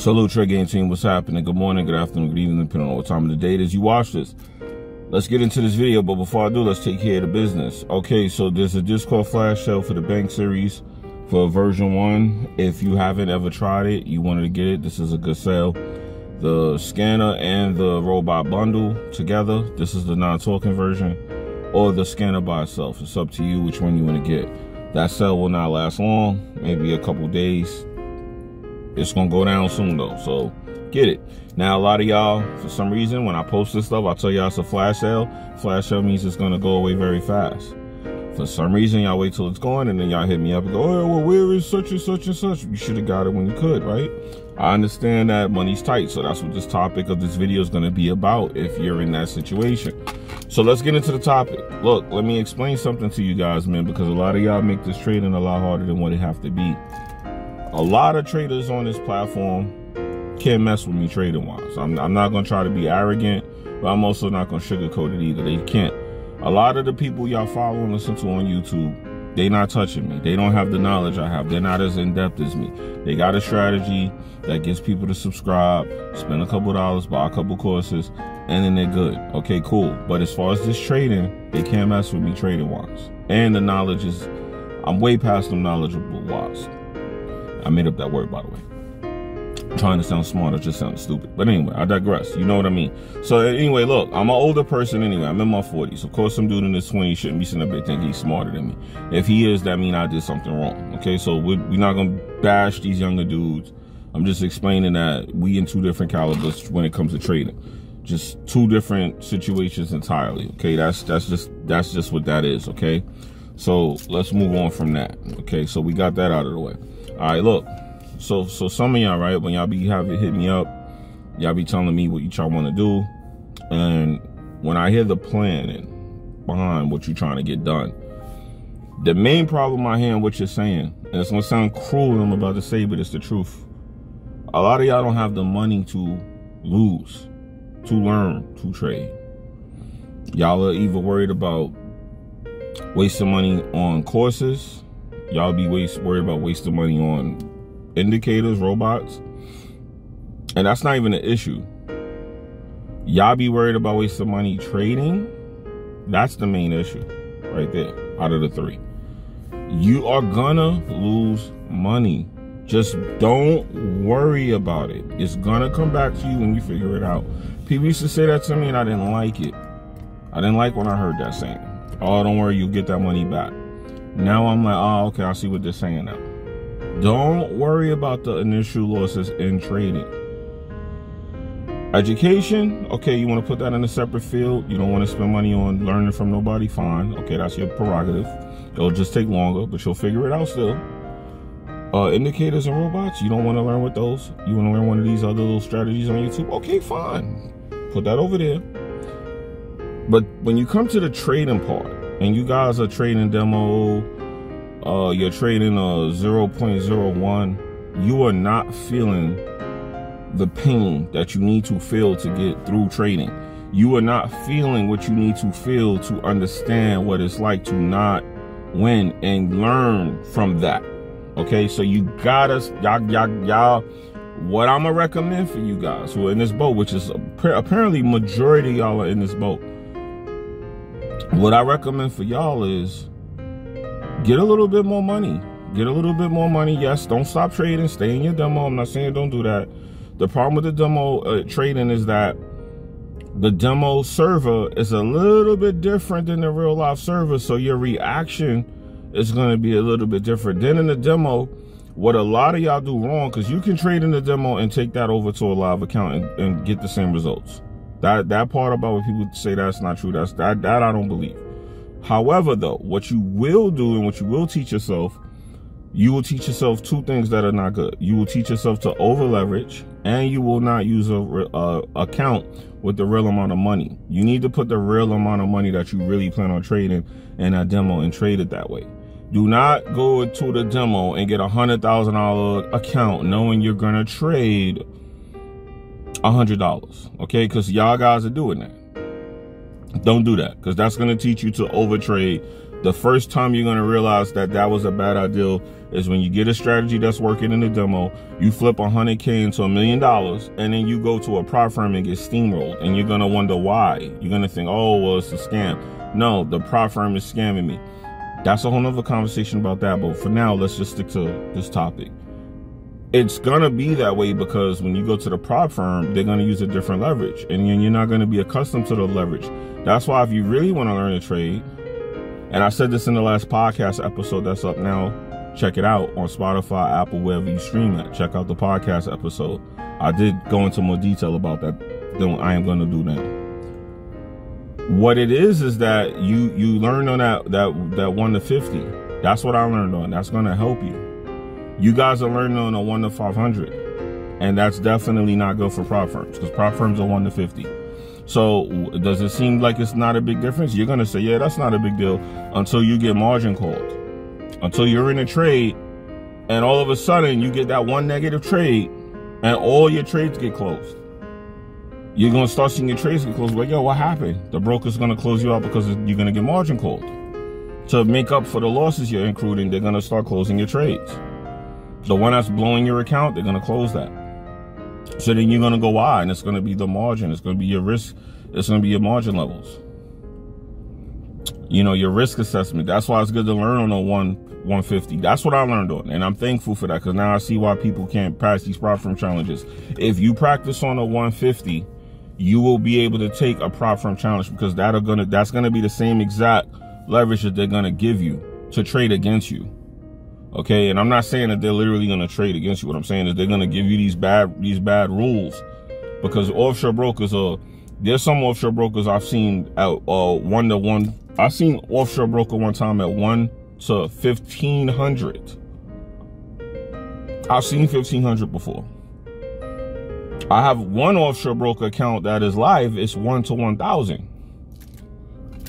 Salute Trade Game Team, what's happening? Good morning, good afternoon, good evening, depending on what time of the day it is you watch this. Let's get into this video, but before I do, let's take care of the business. Okay, so there's a Discord flash sale for the bank series for version one. If you haven't ever tried it, you wanted to get it, this is a good sale. The scanner and the robot bundle together, this is the non-talking version, or the scanner by itself. It's up to you which one you want to get. That sale will not last long, maybe a couple days, it's gonna go down soon though, so get it. Now, a lot of y'all, for some reason, when I post this stuff, I tell y'all it's a flash sale. Flash sale means it's gonna go away very fast. For some reason, y'all wait till it's gone and then y'all hit me up and go, oh, well, where is such and such and such? You should have got it when you could, right? I understand that money's tight, so that's what this topic of this video is gonna be about if you're in that situation. So let's get into the topic. Look, let me explain something to you guys, man, because a lot of y'all make this trading a lot harder than what it have to be a lot of traders on this platform can't mess with me trading wise. I'm, I'm not going to try to be arrogant, but I'm also not going to sugarcoat it either. They can't. A lot of the people y'all follow and listen to on YouTube, they not touching me. They don't have the knowledge I have. They're not as in-depth as me. They got a strategy that gets people to subscribe, spend a couple dollars, buy a couple courses, and then they're good. Okay, cool. But as far as this trading, they can't mess with me trading wise. And the knowledge is, I'm way past them knowledgeable wise. I made up that word, by the way. I'm trying to sound smart, it just sounds stupid. But anyway, I digress. You know what I mean. So anyway, look, I'm an older person anyway. I'm in my 40s. Of course, some dude in his 20s shouldn't be sitting up there thinking he's smarter than me. If he is, that mean I did something wrong. Okay, so we're, we're not gonna bash these younger dudes. I'm just explaining that we in two different calibers when it comes to trading. Just two different situations entirely. Okay, that's that's just that's just what that is. Okay, so let's move on from that. Okay, so we got that out of the way. All right, look. So so some of y'all, right, when y'all be having hit me up, y'all be telling me what y'all want to do. And when I hear the plan and behind what you're trying to get done, the main problem I hear in what you're saying, and it's gonna sound cruel I'm about to say, but it's the truth. A lot of y'all don't have the money to lose, to learn, to trade. Y'all are either worried about wasting money on courses, y'all be waste worried about wasting money on indicators, robots. And that's not even an issue. Y'all be worried about wasting money trading. That's the main issue right there out of the three. You are gonna lose money. Just don't worry about it. It's gonna come back to you when you figure it out. People used to say that to me and I didn't like it. I didn't like when I heard that saying. Oh, don't worry, you'll get that money back. Now I'm like, oh, okay, I see what they're saying now. Don't worry about the initial losses in trading. Education, okay, you want to put that in a separate field. You don't want to spend money on learning from nobody, fine. Okay, that's your prerogative. It'll just take longer, but you'll figure it out still. Uh, indicators and robots, you don't want to learn with those. You want to learn one of these other little strategies on YouTube. Okay, fine. Put that over there. But when you come to the trading part, and you guys are trading demo, uh, you're trading a 0.01, you are not feeling the pain that you need to feel to get through trading. You are not feeling what you need to feel to understand what it's like to not win and learn from that. Okay, so you gotta, y'all, y'all, y'all, what I'm gonna recommend for you guys who are in this boat, which is apparently majority y'all are in this boat what I recommend for y'all is get a little bit more money. Get a little bit more money. Yes, don't stop trading. Stay in your demo. I'm not saying don't do that. The problem with the demo uh, trading is that the demo server is a little bit different than the real life server. So your reaction is going to be a little bit different. Then in the demo, what a lot of y'all do wrong, because you can trade in the demo and take that over to a live account and, and get the same results. That that part about people say that's not true, that's that that I don't believe. However, though, what you will do and what you will teach yourself, you will teach yourself two things that are not good. You will teach yourself to over leverage, and you will not use a, a account with the real amount of money. You need to put the real amount of money that you really plan on trading in a demo and trade it that way. Do not go to the demo and get a hundred thousand dollar account knowing you're gonna trade a hundred dollars okay because y'all guys are doing that don't do that because that's going to teach you to overtrade The first time you're going to realize that that was a bad idea is when you get a strategy that's working in the demo, you flip 100K into a million dollars, and then you go to a prop firm and get steamrolled. And you're going to wonder why. You're going to think, oh, well, it's a scam. No, the prop firm is scamming me. That's a whole nother conversation about that. But for now, let's just stick to this topic. It's going to be that way because when you go to the prop firm, they're going to use a different leverage. And you're not going to be accustomed to the leverage. That's why if you really want to learn a trade, and I said this in the last podcast episode that's up now. Check it out on Spotify, Apple, wherever you stream that. Check out the podcast episode. I did go into more detail about that than I am going to do now. What it is is that you you learn on that that that one to fifty. That's what I learned on. That's going to help you. You guys are learning on a one to five hundred, and that's definitely not good for prop firms because prop firms are one to fifty. So does it seem like it's not a big difference? You're going to say, yeah, that's not a big deal until you get margin called. Until you're in a trade and all of a sudden you get that one negative trade and all your trades get closed. You're going to start seeing your trades get closed. Like, yo, what happened? The broker's going to close you out because you're going to get margin called. To make up for the losses you're accruing, they're going to start closing your trades. The one that's blowing your account, they're going to close that. So then you're going to go wide and it's going to be the margin. It's going to be your risk. It's going to be your margin levels. You know, your risk assessment. That's why it's good to learn on a one 150. That's what I learned on. And I'm thankful for that because now I see why people can't pass these prop firm challenges. If you practice on a 150, you will be able to take a prop firm challenge because that are gonna that's gonna be the same exact leverage that they're gonna give you to trade against you. Okay, and I'm not saying that they're literally going to trade against you. What I'm saying is they're going to give you these bad these bad rules because offshore brokers are. There's some offshore brokers I've seen at uh, one to one. I've seen offshore broker one time at one to fifteen hundred. I've seen fifteen hundred before. I have one offshore broker account that is live. It's one to one thousand.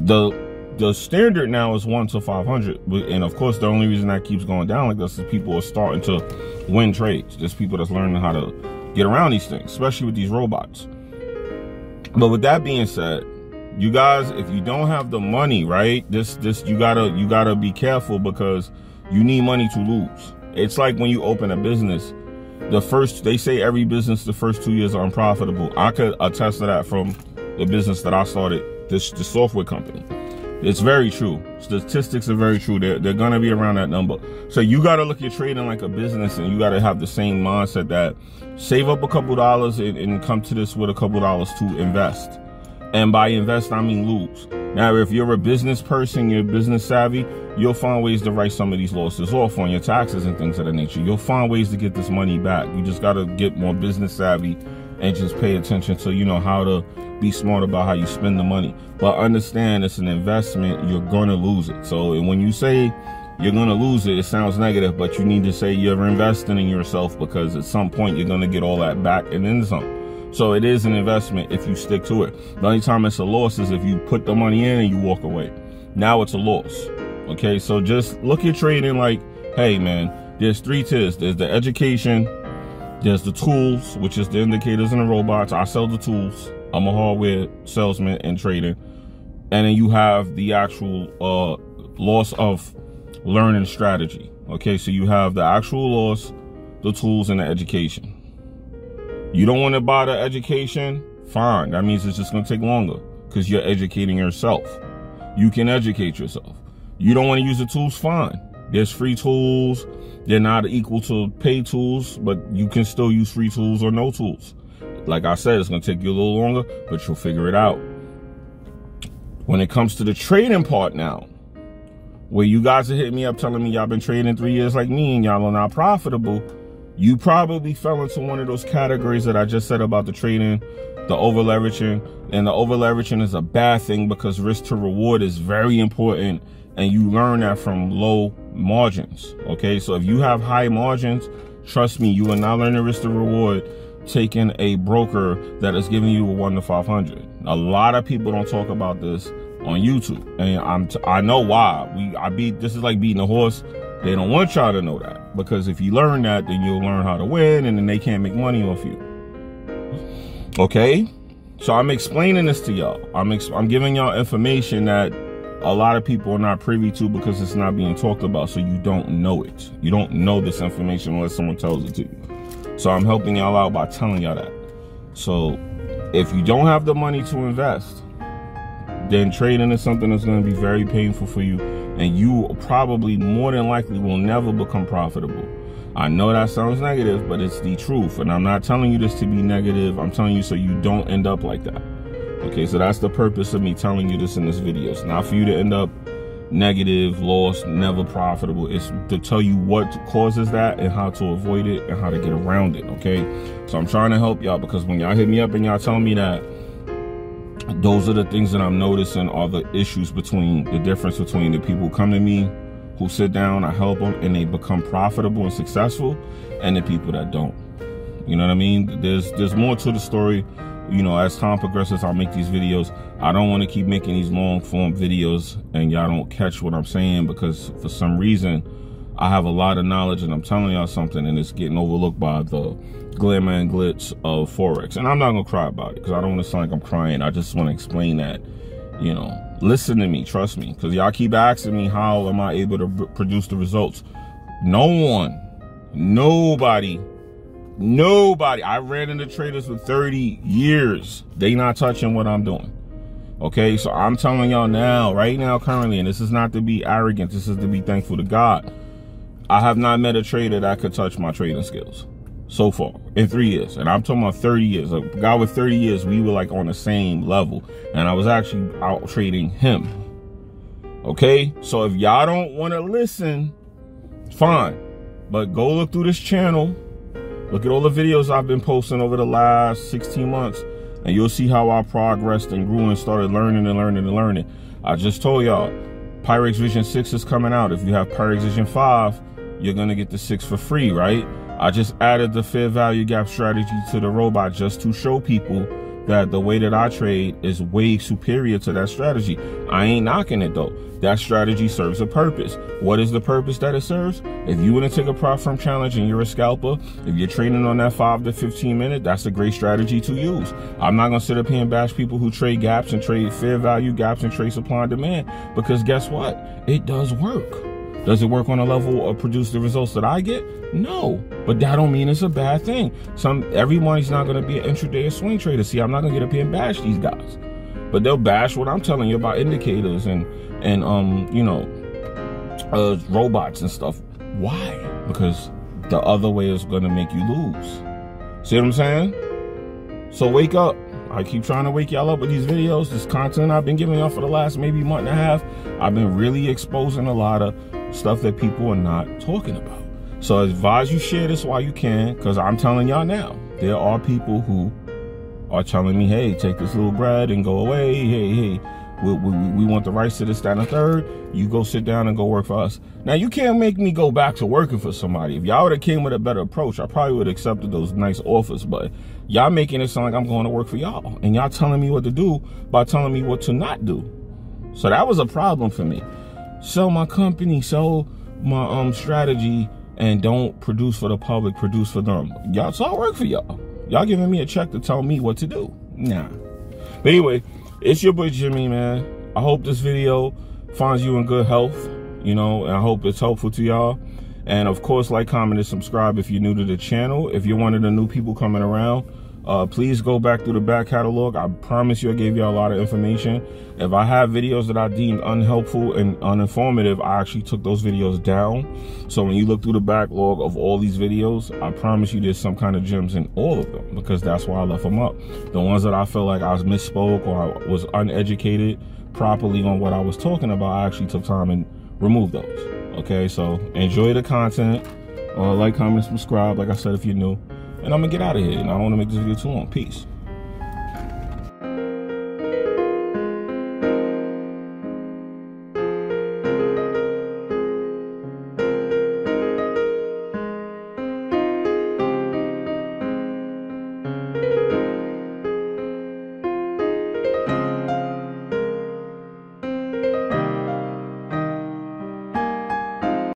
The the standard now is one to 500 and of course the only reason that keeps going down like this is people are starting to win trades. There's people that's learning how to get around these things especially with these robots. But with that being said you guys if you don't have the money right this this you gotta you gotta be careful because you need money to lose. It's like when you open a business the first they say every business the first two years are unprofitable. I could attest to that from the business that i started this the software company it's very true. Statistics are very true. They're, they're going to be around that number. So you got to look at trading like a business and you got to have the same mindset that save up a couple dollars and, and come to this with a couple dollars to invest. And by invest, I mean lose. Now, if you're a business person, you're business savvy, you'll find ways to write some of these losses off on your taxes and things of that nature. You'll find ways to get this money back. You just got to get more business savvy and just pay attention to, you know, how to be smart about how you spend the money. But understand it's an investment, you're to lose it. So when you say you're to lose it, it sounds negative, but you need to say you're investing in yourself because at some point you're to get all that back and then some. So it is an investment if you stick to it. The only time it's a loss is if you put the money in and you walk away. Now it's a loss. Okay, so just look at trading like, hey man, there's three tiers. There's the education, there's the tools, which is the indicators and the robots. I sell the tools. I'm a hardware salesman and trader. And then you have the actual uh, loss of learning strategy. Okay, so you have the actual loss, the tools, and the education. You don't want to buy the education? Fine. That means it's just going to take longer because you're educating yourself. You can educate yourself. You don't want to use the tools? Fine. There's free tools. They're not equal to pay tools, but you can still use free tools or no tools. Like I said, it's going to take you a little longer, but you'll figure it out. When it comes to the trading part now, where you guys are hitting me up telling me y'all been trading three years like me and y'all are not profitable, you probably fell into one of those categories that I just said about the trading, the over leveraging. And the over leveraging is a bad thing because risk to reward is very important. And you learn that from low margins. Okay. So if you have high margins, trust me, you will not learn the risk to reward taking a broker that is giving you a one to 500. A lot of people don't talk about this on YouTube. And I'm, t- I know why we, I beat, this is like beating a horse. They don't want y'all to know that because if you learn that, then you'll learn how to win and then they can't make money off you. Okay. So I'm explaining this to y'all. I'm, I'm giving y'all information that a lot of people are not privy to because it's not being talked about. So you don't know it. You don't know this information unless someone tells it to you. So I'm helping y'all out by telling y'all that. So if you don't have the money to invest, then trading is something that's going to be very painful for you. And you probably more than likely will never become profitable. I know that sounds negative, but it's the truth. And I'm not telling you this to be negative. I'm telling you so you don't end up like that. Okay, so that's the purpose of me telling you this in this video. It's not for you to end up negative, lost, never profitable. It's to tell you what causes that and how to avoid it and how to get around it, okay? So I'm trying to help y'all because when y'all hit me up and y'all tell me that those are the things that I'm noticing are the issues between the difference between the people who come to me who sit down, I help them, and they become profitable and successful, and the people that don't. You know what I mean? There's there's more to the story. You know, as time progresses, I'll make these videos. I don't want to keep making these long form videos and y'all don't catch what I'm saying because for some reason I have a lot of knowledge and I'm telling y'all something and it's getting overlooked by the glamour and glitz of Forex. And I'm not gonna cry about it because I don't want to sound like I'm crying. I just want to explain that, you know, listen to me, trust me, because y'all keep asking me how am I able to produce the results. No one, nobody, nobody. I ran into traders for 30 years. They not touching what I'm doing. Okay, so I'm telling y'all now, right now, currently, and this is not to be arrogant, this is to be thankful to God. I have not met a trader that could touch my trading skills so far in three years. And I'm talking about 30 years. A guy with 30 years, we were like on the same level. And I was actually out trading him. Okay? So if y'all don't want to listen, fine. But go look through this channel. Look at all the videos I've been posting over the last 16 months. And you'll see how I progressed and grew and started learning and learning and learning. I just told y'all, Pyrex Vision 6 is coming out. If you have Pyrex Vision 5, you're to get the 6 for free, right? I just added the fair value gap strategy to the robot just to show people that the way that I trade is way superior to that strategy. I ain't knocking it though. That strategy serves a purpose. What is the purpose that it serves? If you want to take a prop firm challenge and you're a scalper, if you're trading on that 5 to 15 minute, that's a great strategy to use. I'm not going to sit up here and bash people who trade gaps and trade fair value gaps and trade supply and demand because guess what? It does work. Does it work on a level or produce the results that I get? No, but that don't mean it's a bad thing. Some everyone's not going to be an intraday or swing trader. See, I'm not going to get up here and bash these guys, but they'll bash what I'm telling you about indicators and and um you know uh robots and stuff. Why? Because the other way is going to make you lose. See what I'm saying? So wake up. I keep trying to wake y'all up with these videos, this content I've been giving y'all for the last maybe month and a half. I've been really exposing a lot of stuff that people are not talking about. So I advise you share this while you can, because I'm telling y'all now, there are people who are telling me, hey, take this little bread and go away. Hey, hey, we, we, we want the rights to this, that, and the third. You go sit down and go work for us. Now, you can't make me go back to working for somebody. If y'all would have came with a better approach, I probably would have accepted those nice offers. But y'all making it sound like I'm going to work for y'all. And y'all telling me what to do by telling me what to not do. So that was a problem for me sell my company, sell my um strategy, and don't produce for the public, produce for them. Y'all, so I work for y'all. Y'all giving me a check to tell me what to do. Nah. But anyway, it's your boy Jimmy, man. I hope this video finds you in good health, you know, and I hope it's helpful to y'all. And of course, like, comment, and subscribe if you're new to the channel. If you're one of the new people coming around, uh, please go back through the back catalog. I promise you I gave you a lot of information. If I have videos that I deemed unhelpful and uninformative, I actually took those videos down. So when you look through the backlog of all these videos, I promise you there's some kind of gems in all of them because that's why I left them up. The ones that I felt like I was misspoke or I was uneducated properly on what I was talking about, I actually took time and removed those. Okay, so enjoy the content. Uh, like, comment, subscribe, like I said, if you're new. And I'm gonna get out of here. And I don't wanna make this video too long. Peace.